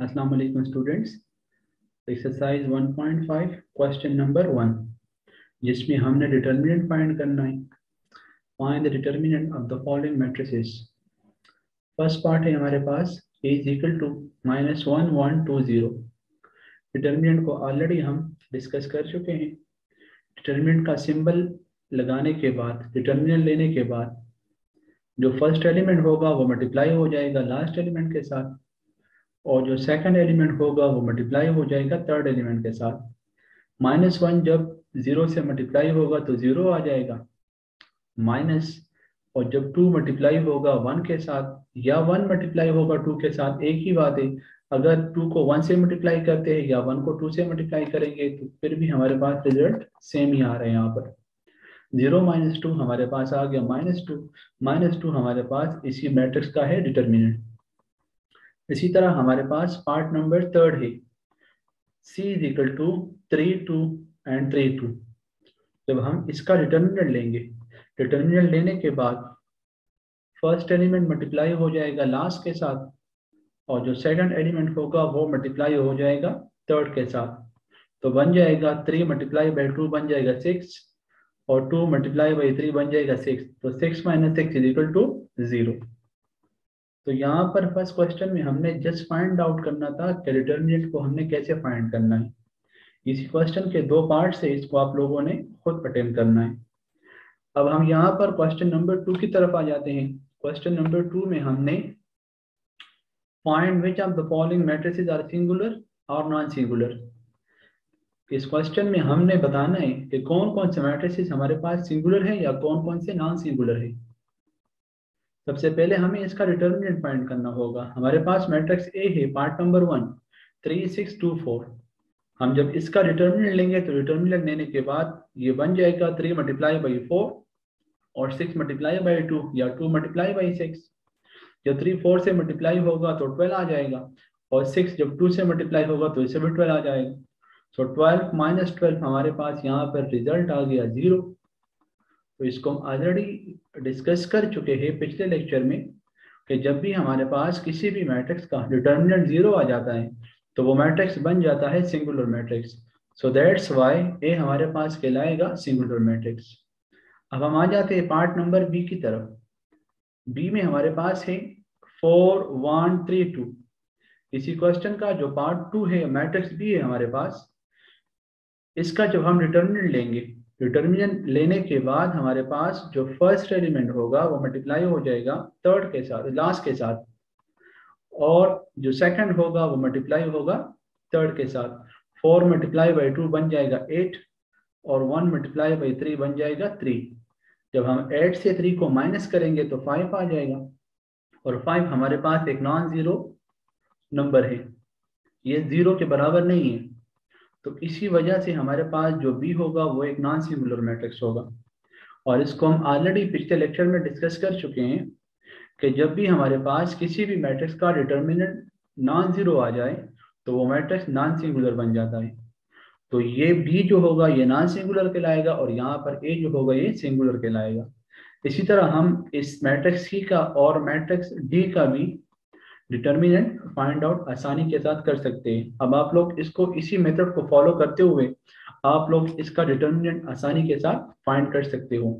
अस्सलाम वालेकुम students exercise 1.5 question number one जिसमें हमने डिटर्मिनेंट फाइंड करना है। Find the determinant of the following matrices first part है हमारे पास A is equal to minus one one two zero determinant को ऑलरेडी हम डिस्कस कर चुके हैं। डिटर्मिनेंट का सिंबल लगाने के बाद डिटर्मिनेंट लेने के बाद, जो फ़र्स्ट एलिमेंट होगा, वो मल्टीप्लाई हो जाएगा लास्ट एलिमेंट के साथ। और जो सेकंड एलिमेंट होगा वो मल्टीप्लाई हो जाएगा थर्ड एलिमेंट के साथ। माइनस वन जब ज़ीरो से मल्टीप्लाई होगा तो ज़ीरो आ जाएगा। माइनस और जब टू मल्टीप्लाई होगा वन के साथ या वन मल्टीप्लाई होगा टू के साथ, एक ही बात है, अगर टू को वन से मल्टीप्लाई करते हैं या वन को टू से मल्टीप्लाई करेंगे तो फिर भी हमारे पास रिज़ल्ट सेम ही आ रहे हैं यहाँ पर। ज़ीरो माइनस टू हमारे पास आ गया माइनस टू माइनस टू हमारे पास इसी मैट्रिक्स का है डिटर्मिनेंट इसी तरह हमारे पास पार्ट नंबर थर्ड है। C is equal to three two and three two जब हम इसका डिटर्मिनेंट लेंगे डिटर्मिनेंट लेने के बाद फ़र्स्ट एलिमेंट मल्टीप्लाई हो जाएगा लास्ट के साथ और जो सेकंड एलिमेंट होगा वो मल्टीप्लाई हो जाएगा थर्ड के साथ। तो बन जाएगा थ्री मल्टीप्लाई बाई टू बन जाएगा सिक्स और टू मल्टीप्लाई बाई थ्री बन जाएगा सिक्स तो six minus six is equal to zero तो यहाँ पर फ़र्स्ट क्वेश्चन में हमने जस्ट फाइंड आउट करना था कि डिटर्मिनेंट को हमने कैसे फाइंड करना है। इसी क्वेश्चन के दो पार्ट से इसको आप लोगों ने खुद अटेम्प्ट करना है। अब हम यहाँ पर क्वेश्चन नंबर टू की तरफ़ आ जाते हैं। क्वेश्चन नंबर टू में हमने find which of the following matrices are singular और नॉन सिंगुलर इस क्वेश्चन में हमने बताना है कि कौन कौन से मैट्रिसेस हमारे पास सिंगुलर है या कौन कौन से नॉन सिंगुलर है। सबसे पहले हमें इसका डिटर्मिनेंट फाइंड करना होगा। हमारे पास मैट्रिक्स ए है part number one three six two four हम जब इसका डिटर्मिनेंट लेंगे तो डिटर्मिनेंट लेने के बाद ये बन जाएगा थ्री मल्टीप्लाई बाई फोर और सिक्स मल्टीप्लाई बाई टू या टू मल्टीप्लाई बाई सिक्स जब थ्री फोर से मल्टीप्लाई होगा तो ट्वेल्व आ जाएगा और सिक्स जब टू से मल्टीप्लाई होगा तो इससे भी ट्वेल्व आ जाएगा। सो ट्वेल्व माइनस ट्वेल्व हमारे पास यहाँ पर रिज़ल्ट आ गया ज़ीरो तो इसको हम ऑलरेडी डिस्कस कर चुके हैं पिछले लेक्चर में कि जब भी हमारे पास किसी भी मैट्रिक्स का डिटर्मिनेंट ज़ीरो आ जाता है तो वो मैट्रिक्स बन जाता है singular matrix so that's why A हमारे पास कहलाएगा सिंगुलर मैट्रिक्स अब हम आ जाते हैं पार्ट नंबर बी की तरफ़. बी में हमारे पास है फोर वन थ्री टू इसी क्वेश्चन का जो पार्ट टू है मैट्रिक्स बी है हमारे पास, इसका जब हम डिटर्मिनेंट लेंगे डिटर्मिनेंट लेने के बाद हमारे पास जो फ़र्स्ट एलिमेंट होगा, वो मल्टीप्लाई हो जाएगा थर्ड के साथ लास्ट के साथ. और जो सेकंड होगा, वो मल्टीप्लाई होगा थर्ड के साथ. फोर मल्टीप्लाई बाई टू बन जाएगा एट और वन मल्टीप्लाई बाई थ्री बन जाएगा थ्री जब हम एट से थ्री को माइनस करेंगे तो फाइव आ जाएगा. और फाइव हमारे पास एक नॉन ज़ीरो नंबर है. ये ज़ीरो के बराबर नहीं है. तो इसी वजह से हमारे पास जो बी होगा, वो एक नॉन सिंगुलर मैट्रिक्स होगा। और इसको हम ऑलरेडी पिछले लेक्चर में डिस्कस कर चुके हैं कि जब भी हमारे पास किसी भी मैट्रिक्स का डिटर्मिनेंट नॉन ज़ीरो आ जाए तो वो मैट्रिक्स नॉन सिंगुलर बन जाता है। तो ये बी जो होगा, ये नॉन सिंगुलर कहलाएगा और यहाँ पर ए जो होगा, ये सिंगुलर कहलाएगा। इसी तरह हम इस मैट्रिक्स सी का और मैट्रिक्स डी का भी डिटर्मिनेंट फाइंड आउट आसानी के साथ कर सकते हैं। अब आप लोग इसको इसी मेथड को फॉलो करते हुए आप लोग इसका डिटर्मिनेंट आसानी के साथ फाइंड कर सकते हो।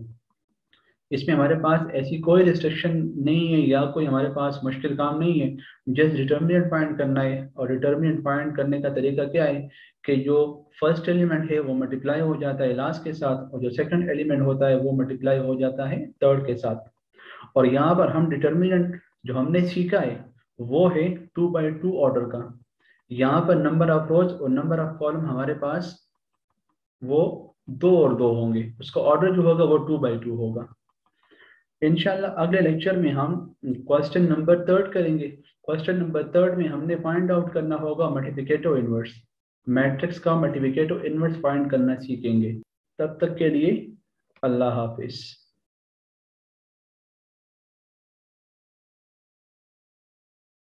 इसमें हमारे पास ऐसी कोई रिस्ट्रिक्शन नहीं है या कोई हमारे पास मुश्किल काम नहीं है। जस्ट डिटर्मिनेंट फाइंड करना है और डिटर्मिनेंट फाइंड करने का तरीका क्या है कि जो फ़र्स्ट एलिमेंट है वो मल्टीप्लाई हो जाता है लास्ट के साथ और जो सेकंड एलिमेंट होता है वो मल्टीप्लाई हो जाता है थर्ड के साथ। और यहाँ पर हम डिटर्मिनेंट जो हमने सीखा है वो है टू बाई टू ऑर्डर का। यहाँ पर नंबर ऑफ़ रोज और नंबर ऑफ़ कॉलम हमारे पास वो दो और दो होंगे। उसका ऑर्डर जो होगा वो टू बाई टू होगा। इनशाला अगले लेक्चर में हम क्वेश्चन नंबर थर्ड करेंगे। क्वेश्चन नंबर थर्ड में हमने फाइंड आउट करना होगा मल्टीप्लिकेटिव इनवर्स मैट्रिक्स का मल्टीप्लिकेटिव इनवर्स फाइंड करना सीखेंगे। तब तक के लिए अल्लाह हाफिज़।